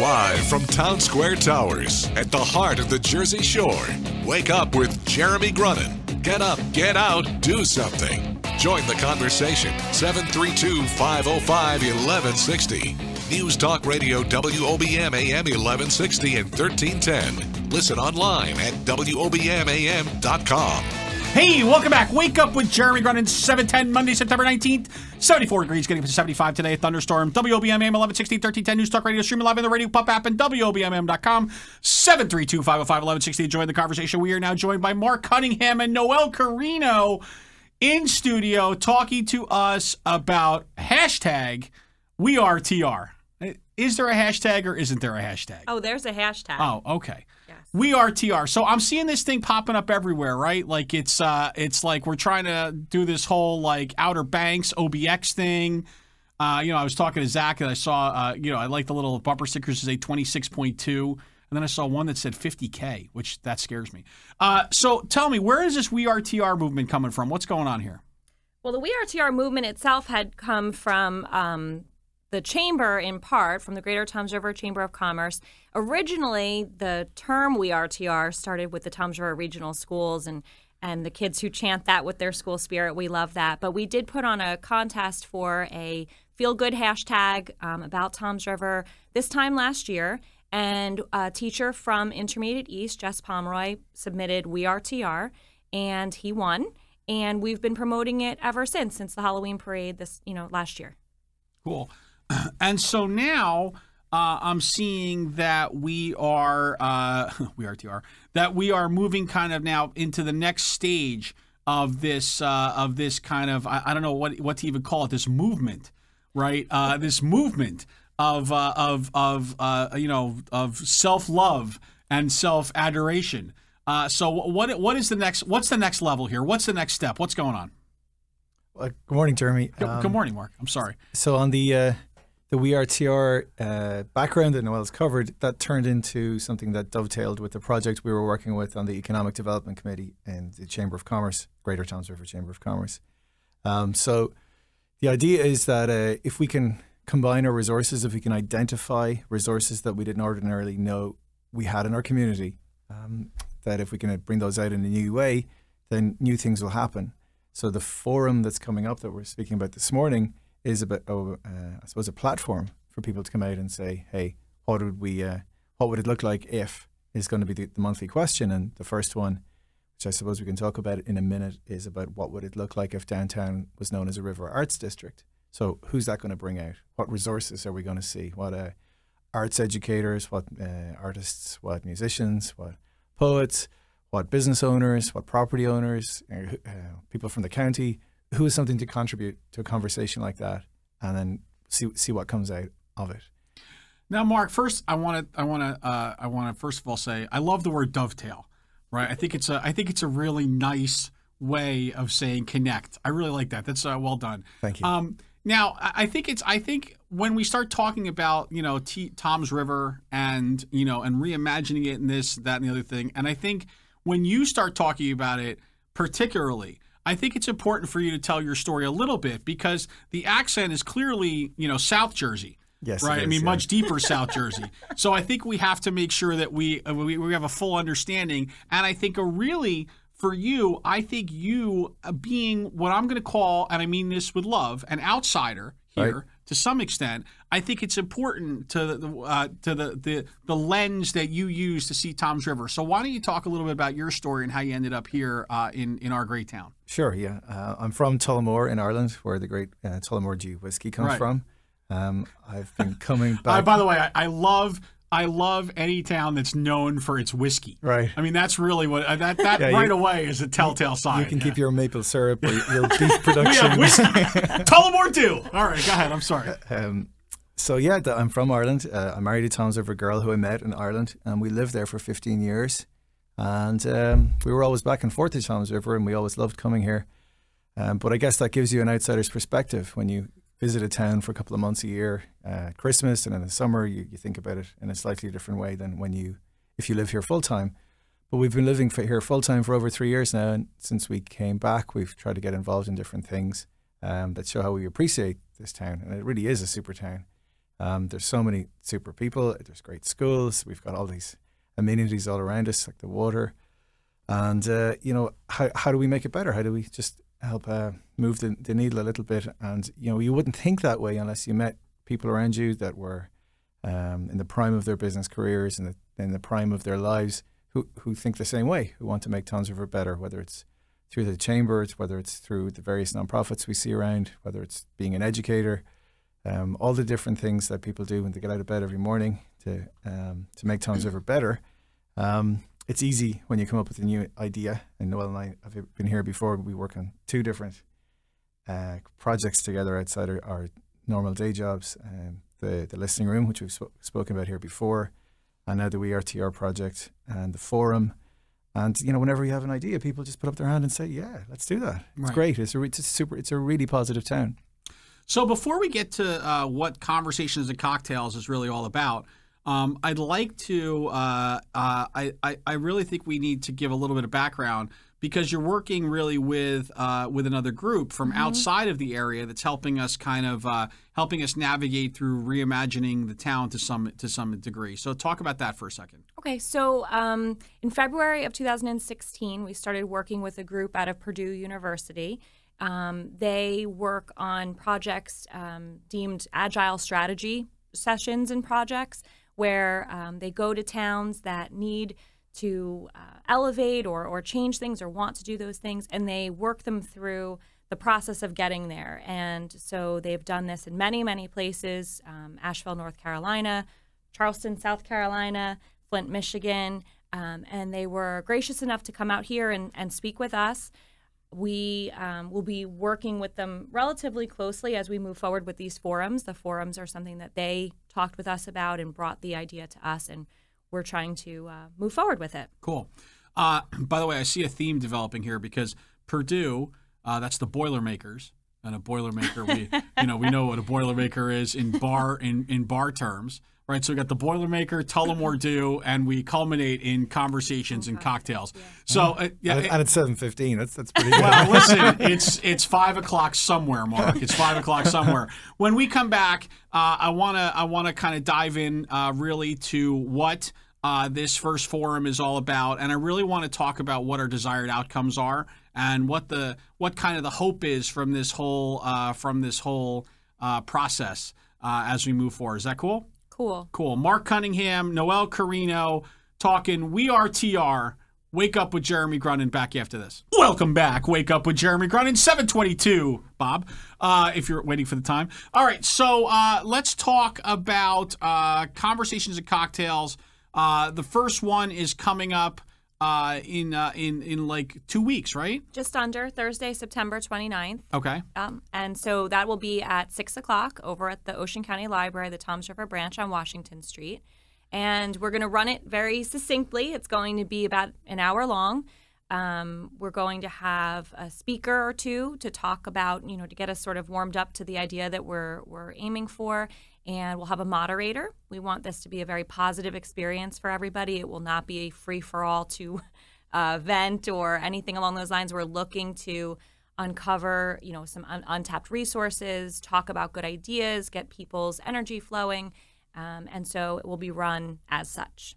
Live from Town Square Towers at the heart of the Jersey Shore. Wake up with Jeremy Grunin. Get up, get out, do something. Join the conversation. 732 505 1160. News Talk Radio WOBM AM 1160 and 1310. Listen online at WOBMAM.com. Hey, welcome back. Wake up with Jeremy Grunin, 710, Monday, September 19th. 74 degrees, getting up to 75 today. Thunderstorm. WOBM AM 1160, 1310 News Talk Radio. Streaming live on the Radio Pup app and WOBMAM.com. 732 505 1160. Join the conversation. We are now joined by Mark Cunningham and Noelle Carino in studio talking to us about hashtag We Are TR. Is there a hashtag or isn't there a hashtag? Oh, there's a hashtag. Oh, okay. Yes. We are TR. So I'm seeing this thing popping up everywhere, right? Like it's uh it's like we're trying to do this whole like Outer Banks OBX thing. Uh, you know, I was talking to Zach and I saw uh, you know, I like the little bumper stickers that say 26.2. And then I saw one that said 50K, which that scares me. Uh, so tell me, where is this We Are TR movement coming from? What's going on here? Well, the We Are TR movement itself had come from um, the chamber in part, from the Greater Toms River Chamber of Commerce. Originally, the term We Are TR started with the Toms River Regional Schools and and the kids who chant that with their school spirit. We love that. But we did put on a contest for a feel good hashtag um, about Toms River this time last year. And a teacher from Intermediate East, Jess Pomeroy, submitted We Are TR, and he won. And we've been promoting it ever since, since the Halloween parade this, you know, last year. Cool. And so now uh, I'm seeing that we are uh, we are TR that we are moving kind of now into the next stage of this uh, of this kind of I, I don't know what what to even call it this movement, right? Uh, this movement of uh, of of uh, you know of self love and self adoration. Uh, so what what is the next? What's the next level here? What's the next step? What's going on? Good morning, Jeremy. Good, Um, good morning, Mark. I'm sorry. So on the uh, the We Are TR uh, background that Noelle's covered, that turned into something that dovetailed with the project we were working with on the Economic Development Committee in the Chamber of Commerce, Greater Toms River Chamber of Commerce. Um, so the idea is that uh, if we can combine our resources, if we can identify resources that we didn't ordinarily know we had in our community, um, that if we can bring those out in a new way, then new things will happen. So the forum that's coming up that we're speaking about this morning is about, oh, uh, I suppose, a platform for people to come out and say, "Hey, what would we, uh, what would it look like if?" Is going to be the, the monthly question, and the first one, which I suppose we can talk about in a minute, is about what would it look like if downtown was known as a River Arts District. So who's that going to bring out? What resources are we going to see? What uh, arts educators? What uh, artists? What musicians? What poets? What business owners? What property owners? Uh, uh, people from the county? Who has something to contribute to a conversation like that? And then see see what comes out of it. Now, Mark, first I want to I want to uh, I want to first of all say I love the word dovetail, right? I think it's a I think it's a really nice way of saying connect. I really like that. That's uh, well done. Thank you. Um, now, I think it's I think when we start talking about you know T- Toms River and you know and reimagining it and this that and the other thing, and I think when you start talking about it particularly. I think it's important for you to tell your story a little bit because the accent is clearly, you know, South Jersey Yes, right? I mean, yeah. much deeper South Jersey. So I think we have to make sure that we, uh, we we have a full understanding. And I think a really for you, I think you uh, being what I'm going to call, and I mean this with love, an outsider here Right. to some extent. I think it's important to the uh, to the, the the lens that you use to see Toms River. So why don't you talk a little bit about your story and how you ended up here uh, in in our great town? Sure, yeah. Uh, I'm from Tullamore in Ireland, where the great uh, Tullamore Dew whiskey comes Right. from. Um, I've been coming Uh, back. by the way, I, I love I love any town that's known for its whiskey. Right. I mean, that's really what uh, that that Yeah, you- right away is a telltale sign. you can yeah. keep your maple syrup or your beef We have production. whiskey. Tullamore too. All right, go ahead. I'm sorry. um, so yeah, I'm from Ireland. Uh, I married a Toms River girl who I met in Ireland, and we lived there for 15 years. And um, we were always back and forth to Toms River, and we always loved coming here. Um, but I guess that gives you an outsider's perspective when you visit a town for a couple of months a year, uh, Christmas, and in the summer you, you think about it in a slightly different way than when you if you live here full time. But we've been living here full time for over three years now, and since we came back, we've tried to get involved in different things um, that show how we appreciate this town, and it really is a super town. Um, there's so many super people. There's great schools. We've got all these amenities all around us, like the water. And uh, you know, how how do we make it better? How do we just help uh, move the, the needle a little bit? And you know, you wouldn't think that way unless you met people around you that were um, in the prime of their business careers and in, in the prime of their lives who who think the same way, who want to make Toms River better, whether it's through the chambers, whether it's through the various nonprofits we see around, whether it's being an educator, um, all the different things that people do when they get out of bed every morning to um, to make Toms River better. Um, it's easy when you come up with a new idea. And Noelle and I have been here before. We work on two different uh, projects together outside our, our normal day jobs. Um, the the listening room, which we've sp- spoken about here before, and now the WeAreTR project and the forum. And you know, whenever you have an idea, people just put up their hand and say, "Yeah, let's do that." It's Right. great. It's a, it's a super. It's a really positive town. So before we get to uh, what conversations and cocktails is really all about, um, I'd like to. Uh, uh, I, I I really think we need to give a little bit of background because you're working really with uh, with another group from outside of the area that's helping us kind of uh, helping us navigate through reimagining the town to some to some degree. So talk about that for a second. Okay, so um, in February of 2016, we started working with a group out of Purdue University. Um, they work on projects um, deemed agile strategy sessions and projects where um, they go to towns that need to uh, elevate or, or change things or want to do those things, and they work them through the process of getting there. And so they've done this in many, many places um, Asheville, North Carolina, Charleston, South Carolina, Flint, Michigan. Um, and they were gracious enough to come out here and, and speak with us. We um, will be working with them relatively closely as we move forward with these forums. The forums are something that they talked with us about and brought the idea to us, and we're trying to uh, move forward with it. Cool. Uh, by the way, I see a theme developing here because Purdue, uh, that's the Boilermakers, and a Boilermaker, we you know we know what a Boilermaker is in bar in, in bar terms, right? So we got the Boilermaker, Tullamore Dew, and we culminate in conversations and cocktails. So uh, yeah. and, it- and it's seven fifteen. That's that's pretty good. well, listen, it's it's five o'clock somewhere, Mark. It's five o'clock somewhere. When we come back, uh, I wanna I wanna kind of dive in uh, really to what uh, this first forum is all about, and I really want to talk about what our desired outcomes are and what the what kind of the hope is from this whole uh, from this whole uh, process uh, as we move forward. Is that cool? Cool. Cool. Mark Cunningham, Noelle Carino talking We Are TR. Wake up with Jeremy Grunin back after this. Welcome back. Wake up with Jeremy Grunin, 722, Bob, uh, if you're waiting for the time. All right, so uh, let's talk about uh, conversations and cocktails. Uh, the first one is coming up uh, in, uh, in, in like two weeks, right? Just under Thursday, September 29th. Okay. Um, and so that will be at 6 o'clock over at the Ocean County Library, the Toms River branch on Washington Street. And we're going to run it very succinctly. It's going to be about an hour long. Um, we're going to have a speaker or two to talk about, you know, to get us sort of warmed up to the idea that we're, we're aiming for. And we'll have a moderator. We want this to be a very positive experience for everybody. It will not be a free for all to uh, vent or anything along those lines. We're looking to uncover, you know, some un- untapped resources, talk about good ideas, get people's energy flowing, um, and so it will be run as such.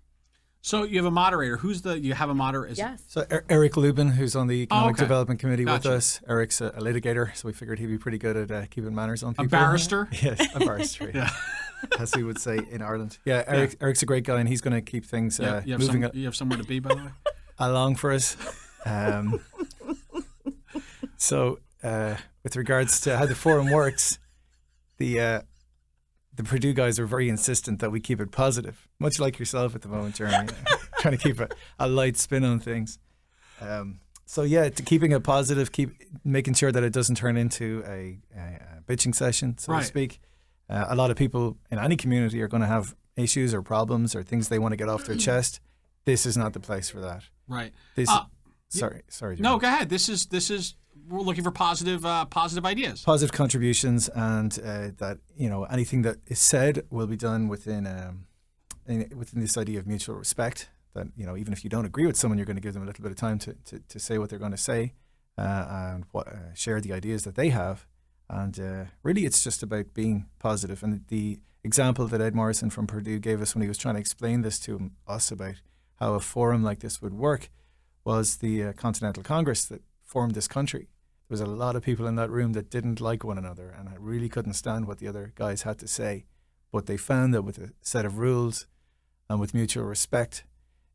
So you have a moderator. Who's the, you have a moderator? is- Yes. So Er- Eric Lubin, who's on the Economic okay. Development Committee Gotcha. with us, Eric's a, a litigator, so we figured he'd be pretty good at uh, keeping manners on people. A people. barrister? yes, a barrister, yeah. as we would say in Ireland. Yeah, Eric, Eric's a great guy, and he's going to keep things Yeah, uh, you, moving some, a- you have somewhere to be, by the way? along for us. Um, so, uh, with regards to how the forum works, the uh, the Purdue guys are very insistent that we keep it positive, much like yourself at the moment, Jeremy, trying to keep a, a light spin on things. Um, so yeah, to keeping it positive, keep making sure that it doesn't turn into a, a, a bitching session, so Right. to speak. Uh, a lot of people in any community are going to have issues or problems or things they want to get off their chest. This is not the place for that. Right. This, Uh, sorry, sorry. No, go ahead. This is this is we're looking for positive uh, positive ideas. positive contributions, and uh, that you know anything that is said will be done within um, in, within this idea of mutual respect. That you know, even if you don't agree with someone, you're going to give them a little bit of time to, to, to say what they're going to say uh, and what, uh, share the ideas that they have, And uh, really, it's just about being positive. And the example that Ed Morrison from Purdue gave us when he was trying to explain this to us about how a forum like this would work was the uh, Continental Congress that formed this country. There was a lot of people in that room that didn't like one another and I really couldn't stand what the other guys had to say. But they found that with a set of rules and with mutual respect,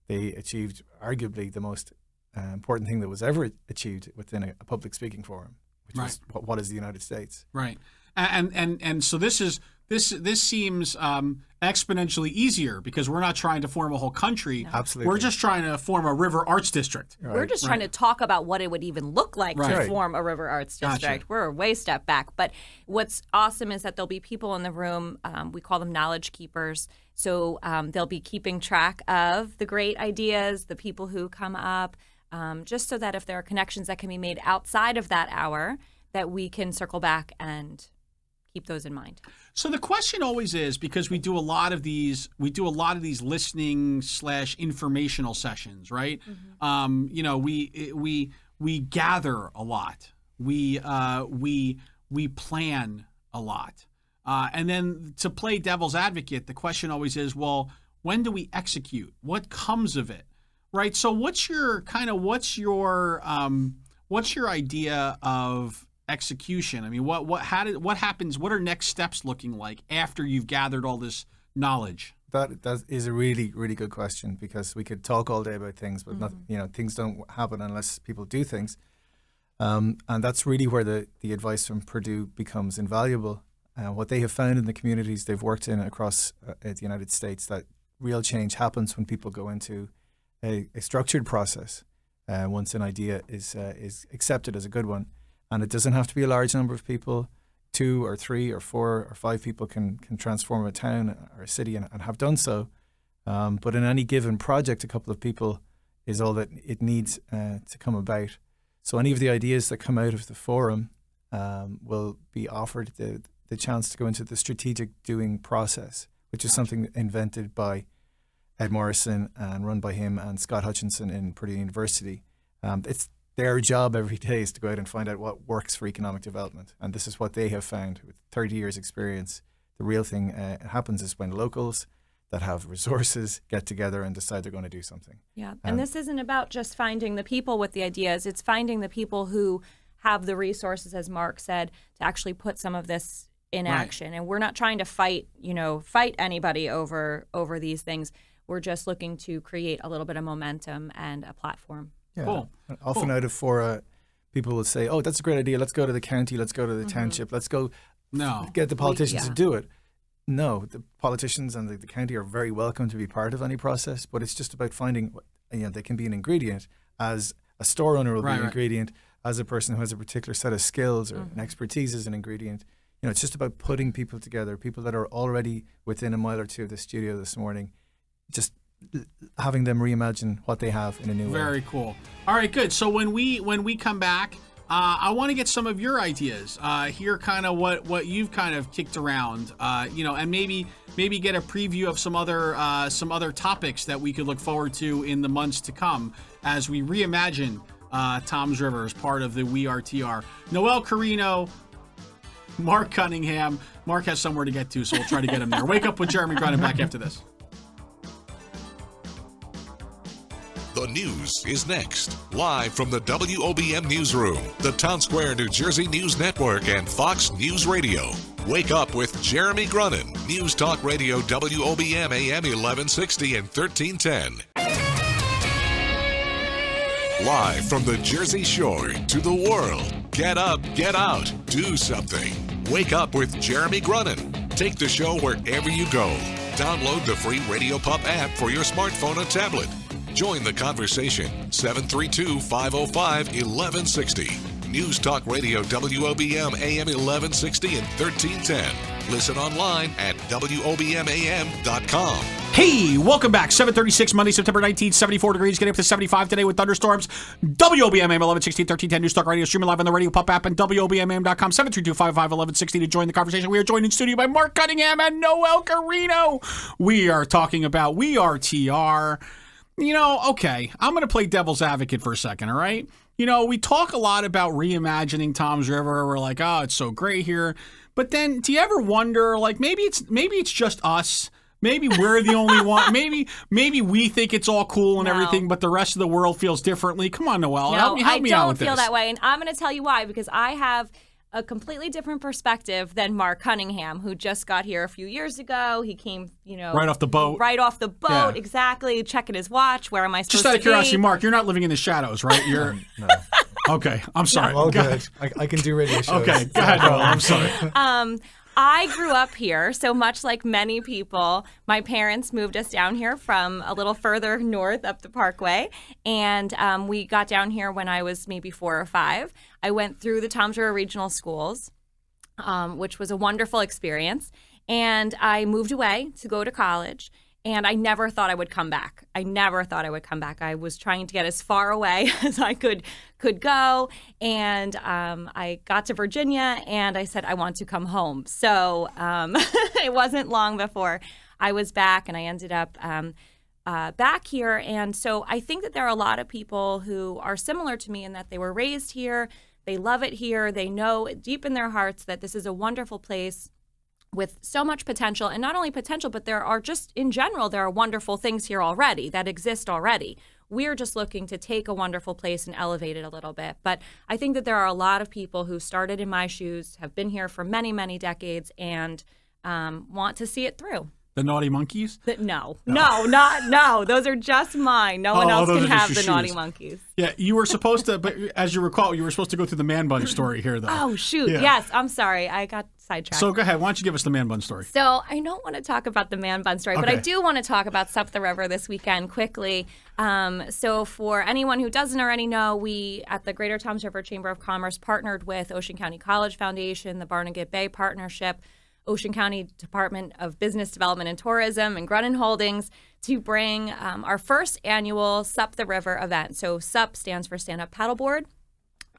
they achieved arguably the most uh, important thing that was ever achieved within a, a public speaking forum, which Right. is what, what is the United States. Right. And and and so this is this this seems um, exponentially easier because we're not trying to form a whole country. Absolutely. We're just trying to form a river arts district. We're just trying to talk about what it would even look like to Right. form a river arts Gotcha. district. We're a way step back. But what's awesome is that there'll be people in the room. Um, we call them knowledge keepers. So um, they'll be keeping track of the great ideas, the people who come up, um, just so that if there are connections that can be made outside of that hour, that we can circle back and keep those in mind. So the question always is because we do a lot of these, we do a lot of these listening slash informational sessions, right? Um, you know, we we we gather a lot. We uh, we we plan a lot, uh, and then to play devil's advocate, the question always is, well, when do we execute? What comes of it, right? So what's your kind of what's your um, what's your idea of execution? I mean, what what how did what happens? What are next steps looking like after you've gathered all this knowledge? That that is a really really good question because we could talk all day about things, but not you know things don't happen unless people do things, um, and that's really where the the advice from Purdue becomes invaluable. Uh, what they have found in the communities they've worked in across uh, the United States that real change happens when people go into a, a structured process. Uh, once an idea is uh, is accepted as a good one, and it doesn't have to be a large number of people two or three or four or five people can can transform a town or a city and, and have done so. Um, but in any given project, a couple of people is all that it needs uh, to come about. So any of the ideas that come out of the forum um, will be offered the the chance to go into the strategic doing process, which is something invented by Ed Morrison and run by him and Scott Hutcheson in Purdue University. Um, it's their job every day is to go out and find out what works for economic development, and this is what they have found with 30 years' experience. The real thing uh, happens is when locals that have resources get together and decide they're going to do something. Yeah. And this isn't about just finding the people with the ideas, it's finding the people who have the resources, as Mark said, to actually put some of this in Right. action. And we're not trying to fight, you know, fight anybody over over these things. We're just looking to create a little bit of momentum and a platform. Yeah. Cool. Often out of fora, people will say, "Oh, that's a great idea. Let's go to the county. Let's go to the township. Let's go No. get the politicians yeah. to do it." No, the politicians and the, the county are very welcome to be part of any process, but it's just about finding. You know, they can be an ingredient as a store owner will Right, be an right. ingredient, as a person who has a particular set of skills or Mm-hmm. an expertise is an ingredient. You know, it's just about putting people together, people that are already within a mile or two of the studio this morning, just l- having them reimagine what they have in a new way. Very cool. All right, good. So when we when we come back, uh, I want to get some of your ideas. Uh, hear kind of what what you've kind of kicked around. Uh, you know, and maybe maybe get a preview of some other uh, some other topics that we could look forward to in the months to come as we reimagine uh, Toms River as part of the We Are TR. Noelle Carino. Mark Cunningham. Mark has somewhere to get to, so we'll try to get him there. Wake up with Jeremy Grunin back after this. The news is next. Live from the WOBM Newsroom, the Town Square, New Jersey News Network, and Fox News Radio. Wake up with Jeremy Grunin. News Talk Radio WOBM AM 1160 and 1310. Live from the Jersey Shore to the world. Get up, get out, do something. Wake up with Jeremy Grunin. Take the show wherever you go. Download the free Radio Pup app for your smartphone or tablet. Join the conversation 732 505 1160. News Talk Radio WOBM AM 1160 and 1310. Listen online at WOBMAM.com. Hey, welcome back. 736, Monday, September 19th, 74 degrees, getting up to 75 today with thunderstorms. WOBM AM 1160, 1310, News Talk Radio, streaming live on the Radio Pup app and WOBMAM.com, 732-555-1160 to join the conversation. We are joined in studio by Mark Cunningham and Noelle Carino. We are talking about We Are TR. You know, okay, I'm going to play devil's advocate for a second, all right? you know, we talk a lot about reimagining Toms River. We're like, oh, it's so great here. But then, do you ever wonder, like, maybe it's maybe it's just us. Maybe we're the only one. Maybe maybe we think it's all cool and No. everything, but the rest of the world feels differently. Come on, Noelle, No, help me help I me out don't feel that way, and I'm going to tell you why. Because I have a completely different perspective than Mark Cunningham, who just got here a few years ago. He came, you know, Right off the boat. right off the boat, Yeah. exactly. Checking his watch. Where am I supposed Just out to of curiosity, be? Mark, you're not living in the shadows, right? You're No. okay. I'm sorry. All good. I, I can do radio shows. Okay, go ahead, Noelle. I'm sorry. Um, I grew up here, so much like many people, my parents moved us down here from a little further north up the Parkway, and um, we got down here when I was maybe four or five. I went through the Toms River Regional Schools, um, which was a wonderful experience, and I moved away to go to college. And I never thought I would come back. I never thought I would come back. I was trying to get as far away as I could could go, and um, I got to Virginia, and I said I want to come home. So um, it wasn't long before I was back, and I ended up um, uh, back here. And so I think that there are a lot of people who are similar to me in that they were raised here, they love it here, they know deep in their hearts that this is a wonderful place with so much potential and not only potential but there are just in general there are wonderful things here already that exist already. We're just looking to take a wonderful place and elevate it a little bit. But i think that there are a lot of people who started in my shoes have been here for many many decades and um, want to see it through The Naughty Monkeys. Th- no, no, not no. Those are just mine. No one Oh, else can have the naughty monkeys. Yeah, you were supposed to, but as you recall, you were supposed to go through the man bun story here, though. Oh shoot! Yeah. Yes, I'm sorry. I got sidetracked. So go ahead. Why don't you give us the man bun story? So I don't want to talk about the man bun story, but I do want to talk about Sup the River this weekend quickly. Um, so for anyone who doesn't already know, we at the Greater Toms River Chamber of Commerce partnered with Ocean County College Foundation, the Barnegat Bay Partnership, Ocean County Department of Business Development and Tourism, and Grunin Holdings to bring um, our first annual Sup the River event. So SUP stands for Stand Up Paddleboard.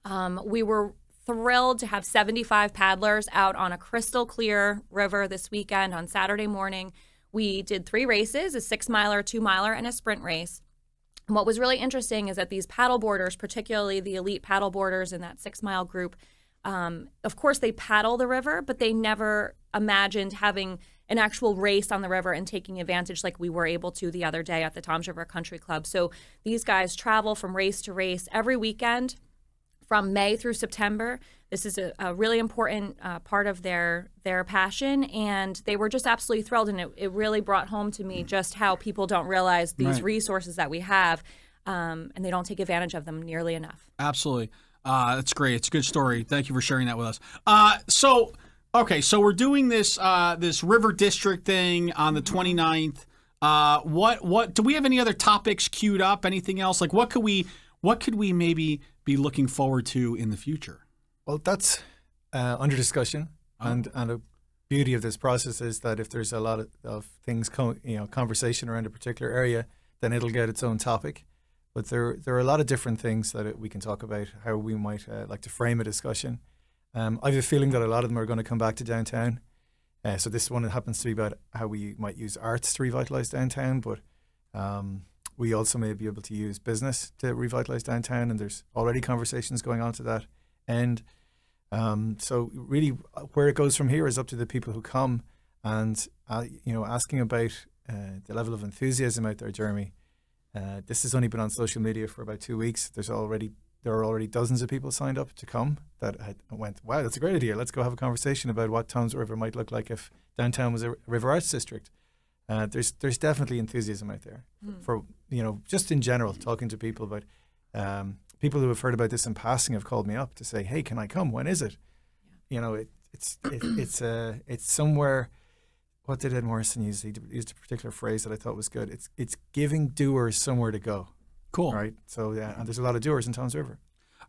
Um, we were thrilled to have 75 paddlers out on a crystal clear river this weekend on Saturday morning. We did three races a six miler, two miler, and a sprint race. And what was really interesting is that these paddleboarders, particularly the elite paddleboarders in that six mile group, um, of course, they paddle the river, but they never imagined having an actual race on the river and taking advantage like we were able to the other day at the Toms River Country Club. So these guys travel from race to race every weekend from May through September. This is a, a really important uh, part of their their passion, and they were just absolutely thrilled. And it, it really brought home to me just how people don't realize these Right. resources that we have, um, and they don't take advantage of them nearly enough. Absolutely. Uh, that's great. It's a good story. Thank you for sharing that with us. Uh, so, okay, so we're doing this uh, this River District thing on the 29th. Uh, what what do we have any other topics queued up? Anything else? Like what could we what could we maybe be looking forward to in the future? Well, that's uh, under discussion, Oh. and and a beauty of this process is that if there's a lot of, of things, co- you know, conversation around a particular area, then it'll get its own topic. But there there are a lot of different things that it, we can talk about how we might uh, like to frame a discussion. Um, I have a feeling that a lot of them are going to come back to downtown. Uh, so this one happens to be about how we might use arts to revitalize downtown, but um, we also may be able to use business to revitalize downtown, and there's already conversations going on to that end. Um, so really, uh, where it goes from here is up to the people who come, and uh, you know, asking about uh, the level of enthusiasm out there, Jeremy. Uh, this has only been on social media for about two weeks. There's already there are already dozens of people signed up to come that had went, wow, that's a great idea. Let's go have a conversation about what Toms River might look like if downtown was a river arts district. Uh, there's there's definitely enthusiasm out there for you know just in general talking to people about um, people who have heard about this in passing have called me up to say, hey, can I come? When is it? You know, it, it's it, it's uh, it's somewhere. What did Ed Morrison use? He used a particular phrase that I thought was good. It's it's giving doers somewhere to go. Cool. Right. So yeah, and there's a lot of doers in Toms River.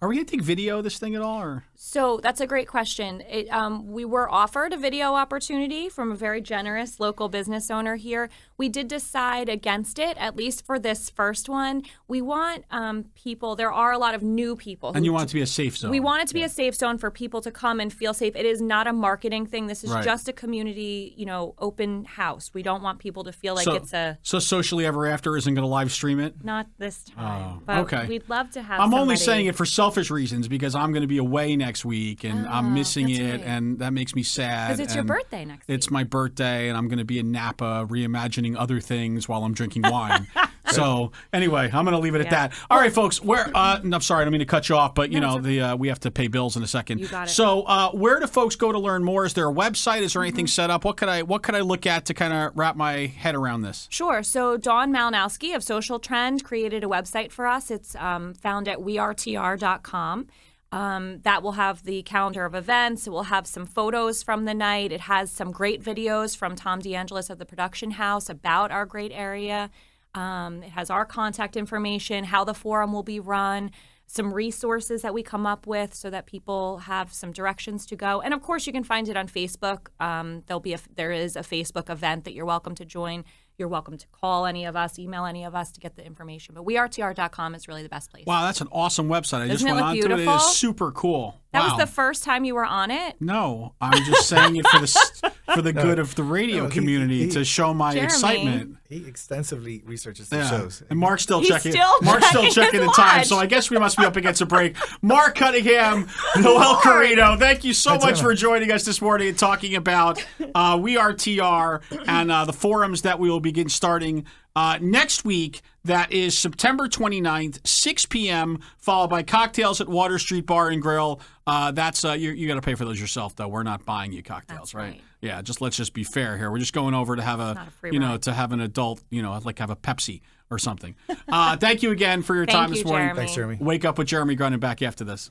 Are we going to take video of this thing at all? Or So that's a great question. It, um, we were offered a video opportunity from a very generous local business owner here. We did decide against it, at least for this first one. We want um, people. There are a lot of new people. and you want it to be a safe zone? We want it to be a safe zone for people to come and feel safe. It is not a marketing thing. This is Right. just a community, you know, open house. We don't want people to feel like so, it's a so socially ever after isn't going to live stream it. not this time. Oh, but okay. we'd love to have. I'm only saying it for selfish reasons because I'm going to be away next week and I'm ah, missing Oh, it, right. and that makes me sad. 'Cause it's your birthday next It's week. my birthday, and I'm going to be in Napa reimagining other things while I'm drinking wine. so anyway, I'm going to leave it at Yeah. that. All right, folks. Where? Uh, I'm sorry, I don't mean to cut you off, but you know the uh, we have to pay bills in a second. You got it. So uh, where do folks go to learn more? Is there a website? Is there anything Mm-hmm. set up? What could I what could I look at to kind of wrap my head around this? Sure. So Dawn Malinowski of Social Trend created a website for us. It's um, found at wearetr.com. Um, that will have the calendar of events. It will have some photos from the night. It has some great videos from Tom DeAngelis of the production house about our great area. Um, it has our contact information, how the forum will be run, some resources that we come up with so that people have some directions to go. And of course, you can find it on Facebook. Um, there'll be a, there is a Facebook event that you're welcome to join. You're welcome to call any of us, email any of us to get the information. But wearetr.com is really the best place. Wow, that's an awesome website. I just Doesn't it went look on to it. It beautiful? super cool. that wow. was the first time you were on it. No, I'm just saying it for the for the good of the radio No, he- community he- to show my Jeremy. excitement. He extensively researches the Yeah. shows. And Mark's still He's checking. still Mark's still checking checking his the time. So I guess we must be up against a break. Mark Cunningham, Noelle Carino, thank you so Thanks, much Emma. for joining us this morning and talking about uh, We Are TR and uh, the forums that we will begin starting uh, next week. That is September 29th, 6 p.m., followed by cocktails at Water Street Bar and Grill. Uh, that's uh, you, you got to pay for those yourself, though. We're not buying you cocktails, right? right. Yeah, just let's just be fair here. We're just going over to have a, a free you know, ride. to have an adult, you know, like have a Pepsi or something. Uh, thank you again for your time you, this morning. Jeremy. Thanks, Jeremy. Wake up with Jeremy Grunin back after this.